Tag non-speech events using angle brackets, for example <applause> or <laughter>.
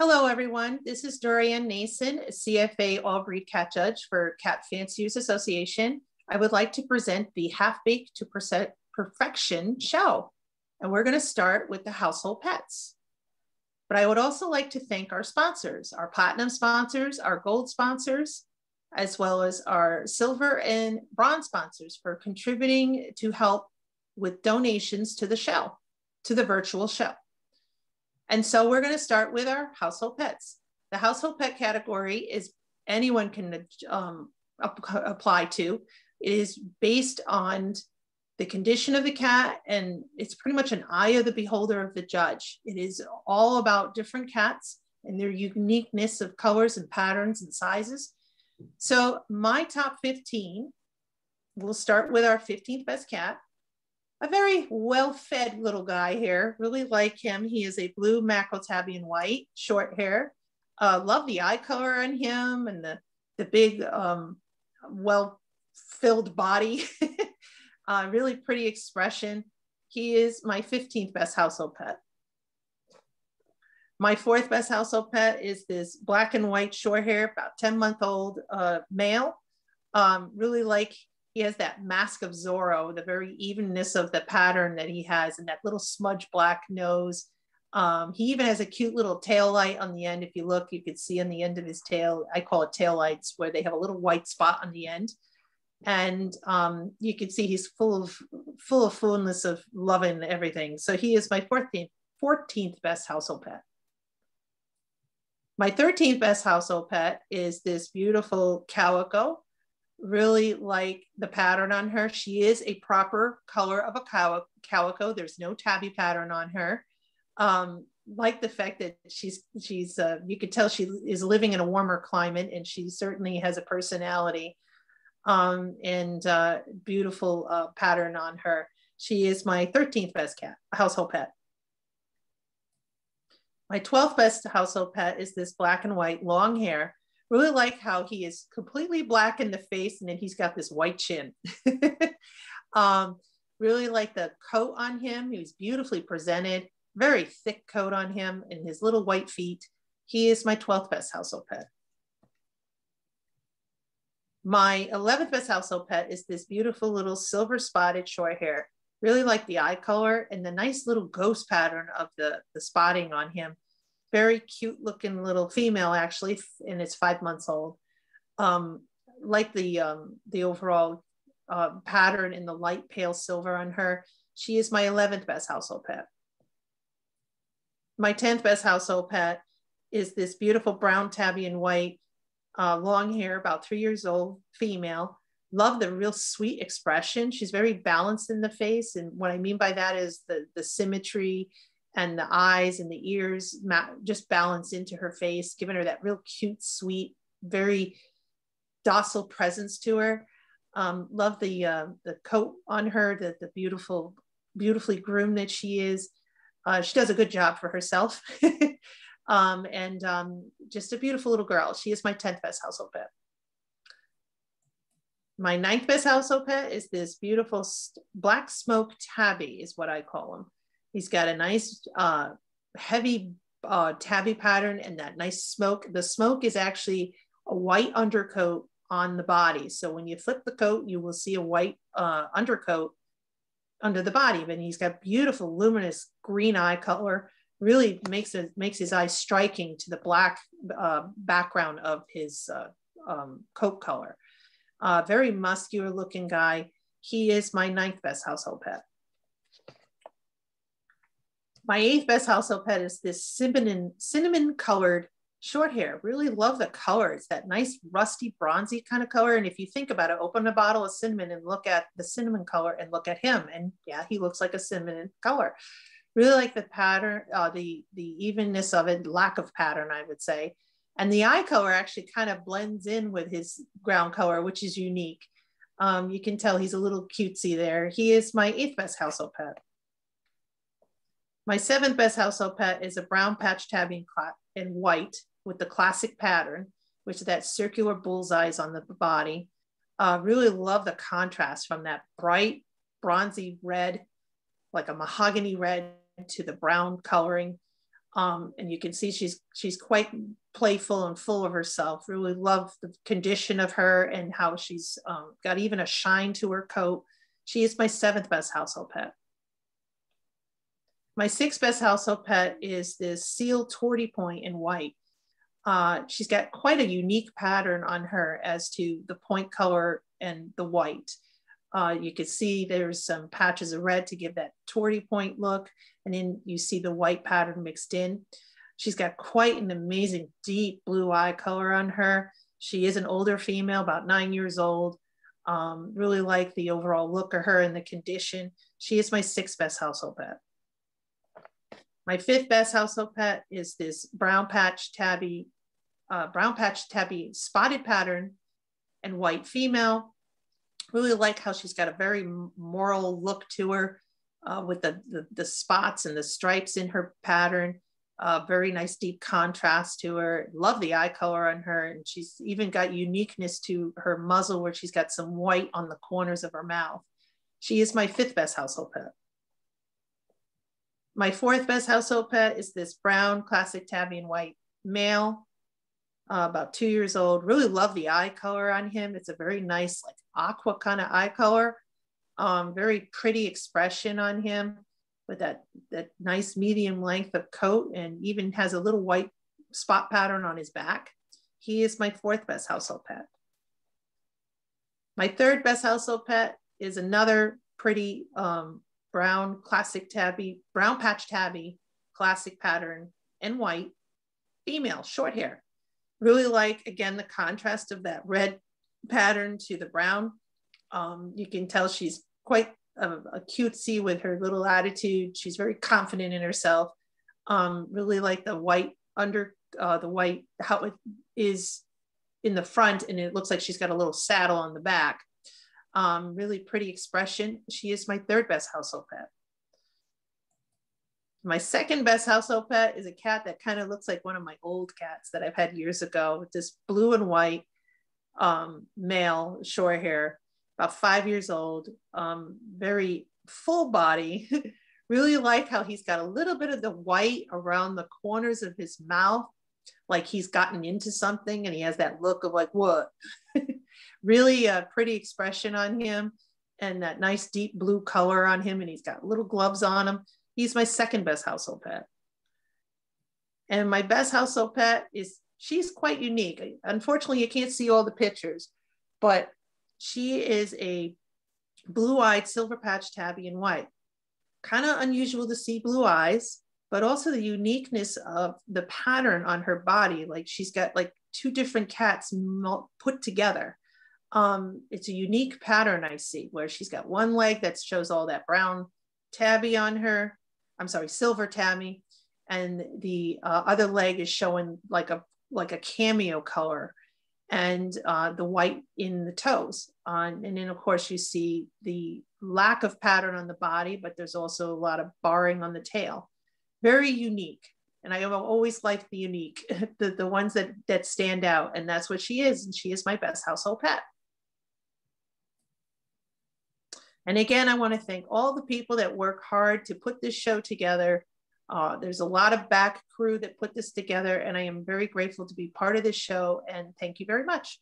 Hello, everyone. This is Doreann Nasin, CFA All Breed Cat Judge for Cat Fanciers Association. I would like to present the Half Baked to Purrfection show. And we're going to start with the household pets. But I would also like to thank our sponsors, our platinum sponsors, our gold sponsors, as well as our silver and bronze sponsors for contributing to help with donations to the show, to the virtual show. And so we're going to start with our household pets. The household pet category is anyone can um, apply to. It is based on the condition of the cat, and it's pretty much an eye of the beholder of the judge. It is all about different cats and their uniqueness of colors and patterns and sizes. So my top 15, we'll start with our 15th best cat a very well-fed little guy here. Really like him. He is a blue mackerel tabby and white, short hair. Uh, love the eye color on him and the the big, um, well-filled body. <laughs> uh, really pretty expression. He is my 15th best household pet. My fourth best household pet is this black and white short hair, about 10 month old uh, male. Um, really like he has that mask of Zorro, the very evenness of the pattern that he has, and that little smudge black nose. Um, he even has a cute little tail light on the end. If you look, you can see on the end of his tail. I call it tail lights, where they have a little white spot on the end, and um, you can see he's full of full of fullness of loving everything. So he is my 14th 14th best household pet. My 13th best household pet is this beautiful calico really like the pattern on her. She is a proper color of a calico. There's no tabby pattern on her. Um, like the fact that she's she's uh, you could tell she is living in a warmer climate and she certainly has a personality um, and uh, beautiful uh, pattern on her. She is my 13th best cat household pet. My 12th best household pet is this black and white long hair really like how he is completely black in the face and then he's got this white chin. <laughs> um, really like the coat on him. He was beautifully presented, very thick coat on him and his little white feet. He is my 12th best household pet. My 11th best household pet is this beautiful little silver spotted short hair. Really like the eye color and the nice little ghost pattern of the, the spotting on him very cute looking little female actually, and it's five months old. Um, like the um, the overall uh, pattern in the light pale silver on her. She is my 11th best household pet. My 10th best household pet is this beautiful brown tabby and white, uh, long hair, about three years old, female. Love the real sweet expression. She's very balanced in the face. And what I mean by that is the, the symmetry and the eyes and the ears just balance into her face, giving her that real cute, sweet, very docile presence to her. Um, love the uh, the coat on her, the, the beautiful, beautifully groomed that she is. Uh, she does a good job for herself. <laughs> um, and um, just a beautiful little girl. She is my 10th best household pet. My ninth best household pet is this beautiful black smoke tabby is what I call him. He's got a nice uh, heavy uh, tabby pattern and that nice smoke. The smoke is actually a white undercoat on the body. So when you flip the coat, you will see a white uh, undercoat under the body. But he's got beautiful luminous green eye color. Really makes it makes his eyes striking to the black uh, background of his uh, um, coat color. Uh, very muscular looking guy. He is my ninth best household pet. My eighth best household pet is this cinnamon, cinnamon colored short hair. Really love the color. It's that nice rusty bronzy kind of color. And if you think about it, open a bottle of cinnamon and look at the cinnamon color and look at him. And yeah, he looks like a cinnamon color. Really like the pattern, uh, the, the evenness of it, lack of pattern, I would say. And the eye color actually kind of blends in with his ground color, which is unique. Um, you can tell he's a little cutesy there. He is my eighth best household pet. My seventh best household pet is a brown patch tabby in white with the classic pattern, which is that circular bullseyes on the body. Uh, really love the contrast from that bright bronzy red, like a mahogany red to the brown coloring. Um, and you can see she's she's quite playful and full of herself. Really love the condition of her and how she's um, got even a shine to her coat. She is my seventh best household pet. My sixth best household pet is this seal tortie point in white. Uh, she's got quite a unique pattern on her as to the point color and the white. Uh, you can see there's some patches of red to give that tortie point look. And then you see the white pattern mixed in. She's got quite an amazing deep blue eye color on her. She is an older female, about nine years old. Um, really like the overall look of her and the condition. She is my sixth best household pet. My fifth best household pet is this brown patch tabby, uh, brown patch tabby spotted pattern and white female. Really like how she's got a very moral look to her uh, with the, the, the, spots and the stripes in her pattern. Uh, very nice deep contrast to her. Love the eye color on her. And she's even got uniqueness to her muzzle where she's got some white on the corners of her mouth. She is my fifth best household pet. My fourth best household pet is this brown classic tabby and white male, uh, about two years old. Really love the eye color on him. It's a very nice, like aqua kind of eye color. Um, very pretty expression on him with that, that nice medium length of coat and even has a little white spot pattern on his back. He is my fourth best household pet. My third best household pet is another pretty um, brown classic tabby, brown patch tabby, classic pattern, and white, female, short hair. Really like, again, the contrast of that red pattern to the brown. Um, you can tell she's quite a, a, cutesy with her little attitude. She's very confident in herself. Um, really like the white under, uh, the white, how it is in the front, and it looks like she's got a little saddle on the back. Um, really pretty expression. She is my third best household pet. My second best household pet is a cat that kind of looks like one of my old cats that I've had years ago this blue and white um, male, short hair, about five years old, um, very full body. <laughs> really like how he's got a little bit of the white around the corners of his mouth, like he's gotten into something and he has that look of like, what? <laughs> really a pretty expression on him and that nice deep blue color on him. And he's got little gloves on him. He's my second best household pet. And my best household pet is, she's quite unique. Unfortunately, you can't see all the pictures, but she is a blue-eyed silver patch tabby in white. Kind of unusual to see blue eyes, but also the uniqueness of the pattern on her body. Like she's got like two different cats put together um, it's a unique pattern I see where she's got one leg that shows all that brown tabby on her. I'm sorry, silver tabby, and the uh, other leg is showing like a like a cameo color, and uh, the white in the toes. On and then of course you see the lack of pattern on the body, but there's also a lot of barring on the tail. Very unique. And I always like the unique, <laughs> the, the ones that that stand out, and that's what she is. And she is my best household pet. And again, I want to thank all the people that work hard to put this show together. Uh, there's a lot of back crew that put this together, and I am very grateful to be part of this show. And thank you very much.